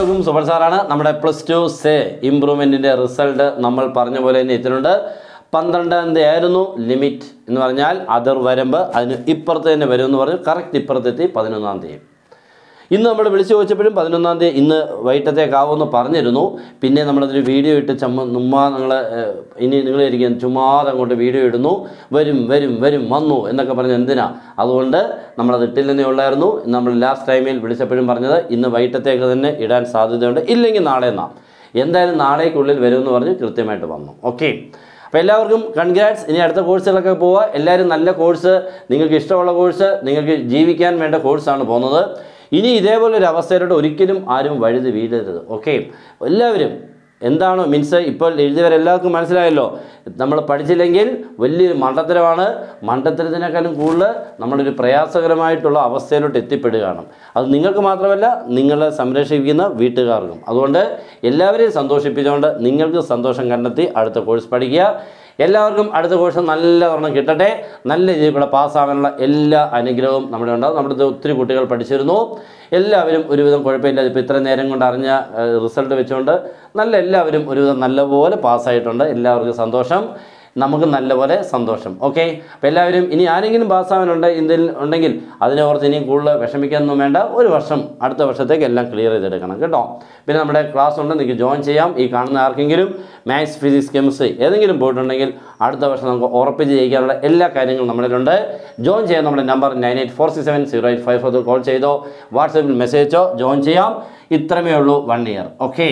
ും സുമൻ നമ്മുടെ plus two സെ ഇമ്പ്രൂവ്മെന്റിന്റെ റിസൾട്ട് നമ്മൾ പറഞ്ഞ പോലെ തന്നെ എത്തിയിട്ടുണ്ട്. പന്ത്രണ്ട് തീയതി ആയിരുന്നു ലിമിറ്റ് എന്ന് പറഞ്ഞാൽ അതിർ വരമ്പ് അതിന് ഇപ്പുറത്ത് തന്നെ വരും എന്ന് പറഞ്ഞു. കറക്റ്റ് ഇപ്പുറത്തെത്തി പതിനൊന്നാം തീയതി. ഇന്ന് നമ്മൾ വിളിച്ചു ചോദിച്ചപ്പോഴും പതിനൊന്നാം തീയതി ഇന്ന് വൈകിട്ടത്തേക്കാവുമെന്ന് പറഞ്ഞിരുന്നു. പിന്നെ നമ്മളതൊരു വീഡിയോ ഇട്ട് ചമ്മ നുമ്മാ നിങ്ങൾ ഇനി നിങ്ങൾ ഇരിക്കാൻ ചുമ്മാതെ അങ്ങോട്ട് വീഡിയോ ഇടുന്നു. വരും വരും വരും വന്നു എന്നൊക്കെ പറഞ്ഞ് എന്തിനാ? അതുകൊണ്ട് നമ്മളത് ഇട്ടില്ലെന്നേ ഉള്ളായിരുന്നു. നമ്മൾ ലാസ്റ്റ് ടൈമിൽ വിളിച്ചപ്പോഴും പറഞ്ഞത് ഇന്ന് വൈകിട്ടത്തേക്ക് തന്നെ ഇടാൻ സാധ്യതയുണ്ട്. ഇല്ലെങ്കിൽ നാളെ നാം എന്തായാലും നാളേക്കുള്ളിൽ വരുമെന്ന് പറഞ്ഞ് കൃത്യമായിട്ട് വന്നു. ഓക്കെ അപ്പോൾ എല്ലാവർക്കും കൺഗ്രാറ്റ്സ് ഇനി അടുത്ത കോഴ്സുകളൊക്കെ പോവുക എല്ലാവരും നല്ല കോഴ്സ് നിങ്ങൾക്ക് ഇഷ്ടമുള്ള കോഴ്സ് നിങ്ങൾക്ക് ജീവിക്കാൻ വേണ്ട കോഴ്സാണ് പോകുന്നത്. ഇനി ഇതേപോലൊരു അവസ്ഥയിലോട്ട് ഒരിക്കലും ആരും വഴുതി വീഴരുത്. ഓക്കെ എല്ലാവരും എന്താണോ മീൻസ് ഇപ്പോൾ എഴുതിയവരെല്ലാവർക്കും മനസ്സിലായല്ലോ. നമ്മൾ പഠിച്ചില്ലെങ്കിൽ വലിയൊരു മണ്ടത്തരമാണ്. മണ്ടത്തരത്തിനേക്കാളും കൂടുതൽ നമ്മളൊരു പ്രയാസകരമായിട്ടുള്ള അവസ്ഥയിലോട്ട് എത്തിപ്പെടുകയാണ്. അത് നിങ്ങൾക്ക് മാത്രമല്ല നിങ്ങളെ സംരക്ഷിക്കുന്ന വീട്ടുകാർക്കും. അതുകൊണ്ട് എല്ലാവരെയും സന്തോഷിപ്പിച്ചുകൊണ്ട് നിങ്ങൾക്ക് സന്തോഷം കണ്ടെത്തി അടുത്ത കോഴ്സ് പഠിക്കുക. എല്ലാവർക്കും അടുത്ത കോഴ്സ് നല്ല ഒരെണ്ണം കിട്ടട്ടെ. നല്ല രീതിയിൽ കൂടെ പാസ്സാകാനുള്ള എല്ലാ അനുഗ്രഹവും നമ്മുടെ ഉണ്ടാകും നമ്മുടെ ഒത്തിരി കുട്ടികൾ പഠിച്ചിരുന്നു. എല്ലാവരും ഒരുവിധം കുഴപ്പമില്ല ഇപ്പോൾ ഇത്ര നേരം കൊണ്ട് അറിഞ്ഞ റിസൾട്ട് വെച്ചുകൊണ്ട് നല്ല എല്ലാവരും ഒരുവിധം നല്ലപോലെ പാസ്സായിട്ടുണ്ട്. എല്ലാവർക്കും സന്തോഷം. നമുക്ക് നല്ലപോലെ സന്തോഷം. ഓക്കെ അപ്പോൾ എല്ലാവരും ഇനി ആരെങ്കിലും പാസ്സാവാനുണ്ട് എന്തെങ്കിലും ഉണ്ടെങ്കിൽ അതിനെ ഓർത്ത് ഇനിയും കൂടുതൽ വിഷമിക്കാനൊന്നും വേണ്ട. ഒരു വർഷം അടുത്ത വർഷത്തേക്ക് എല്ലാം ക്ലിയർ ചെയ്തെടുക്കണം കേട്ടോ. പിന്നെ നമ്മുടെ ക്ലാസ് ഉണ്ട് നിങ്ങൾക്ക് ജോയിൻ ചെയ്യാം. ഈ കാണുന്ന ആർക്കെങ്കിലും മാത്സ് ഫിസിക്സ് കെമിസ്ട്രി ഏതെങ്കിലും പോയിട്ടുണ്ടെങ്കിൽ അടുത്ത വർഷം നമുക്ക് ഉറപ്പിച്ച് ജയിക്കാനുള്ള എല്ലാ കാര്യങ്ങളും നമ്മളിലുണ്ട് ജോയിൻ ചെയ്യാൻ നമ്മുടെ number nine eight four six seven zero eight five four call ചെയ്തോ വാട്സപ്പിൽ മെസ്സേജോ ജോയിൻ ചെയ്യാം. ഇത്രമേ ഉള്ളൂ വൺ ഇയർ ഓക്കെ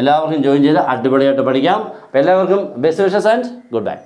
എല്ലാവർക്കും ജോയിൻ ചെയ്ത് അടിപൊളിയായിട്ട് പഠിക്കാം. അപ്പോൾ എല്ലാവർക്കും best wishes and good bye